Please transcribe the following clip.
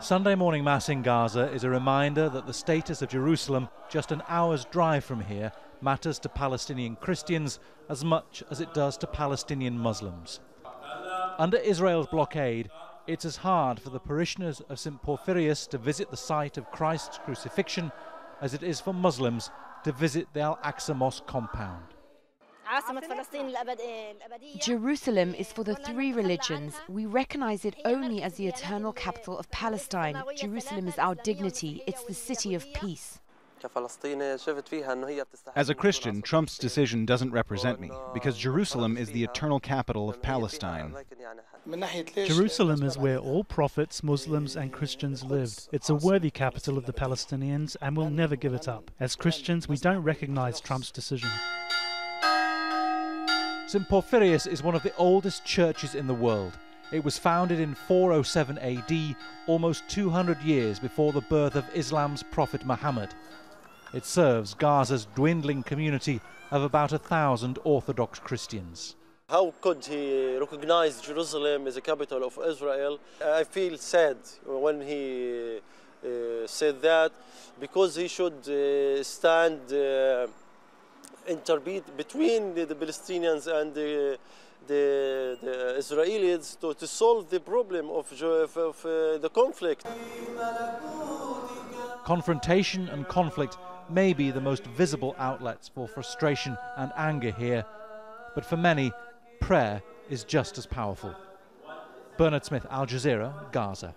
Sunday morning Mass in Gaza is a reminder that the status of Jerusalem, just an hour's drive from here, matters to Palestinian Christians as much as it does to Palestinian Muslims. Under Israel's blockade, it's as hard for the parishioners of St. Porphyrius to visit the site of Christ's crucifixion as it is for Muslims to visit the Al Aqsa Mosque compound. Jerusalem is for the three religions. We recognize it only as the eternal capital of Palestine. Jerusalem is our dignity, it's the city of peace. As a Christian, Trump's decision doesn't represent me because Jerusalem is the eternal capital of Palestine. Jerusalem is where all prophets, Muslims, and Christians lived. It's a worthy capital of the Palestinians, and we'll never give it up. As Christians, we don't recognize Trump's decision. St. Porphyrius is one of the oldest churches in the world. It was founded in 407 AD, almost 200 years before the birth of Islam's Prophet Muhammad. It serves Gaza's dwindling community of about a thousand Orthodox Christians. How could he recognize Jerusalem as a capital of Israel? I feel sad when he uh, said that because he should uh, stand uh, interbeat between the, the Palestinians and the, the, the Israelis to, to, solve the problem of, of, of uh, the conflict. Confrontation and conflict may be the most visible outlets for frustration and anger here, but for many, prayer is just as powerful. Bernard Smith, Al Jazeera, Gaza.